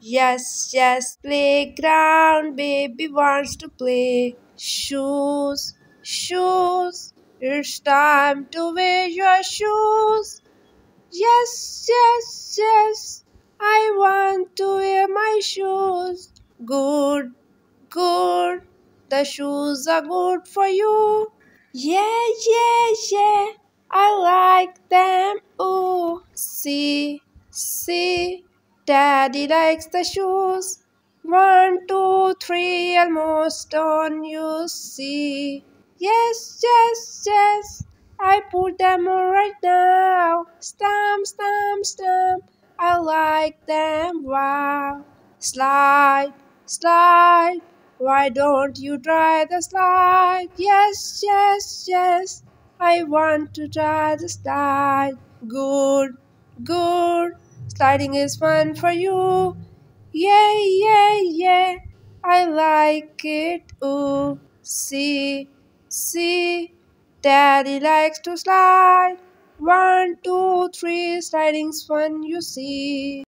Yes, yes, playground, baby wants to play. Shoes, shoes, it's time to wear your shoes. Yes, yes, yes, I want to wear my shoes. Good, good, the shoes are good for you. Yeah, yeah, yeah, I like them. Oh, see, see, teddy likes the shoes. One, two, three, almost on you see. Yes, yes, yes, I put them on right now. Stamp, stamp, stamp, I like them. Wow. Slide, slide, why don't you try the slide? Yes, yes, yes, I want to try the slide. Good, good, sliding is fun for you. Yeah, yeah, yeah, I like it. Ooh, see, see, teddy likes to slide. One, two, three, sliding's fun, you see.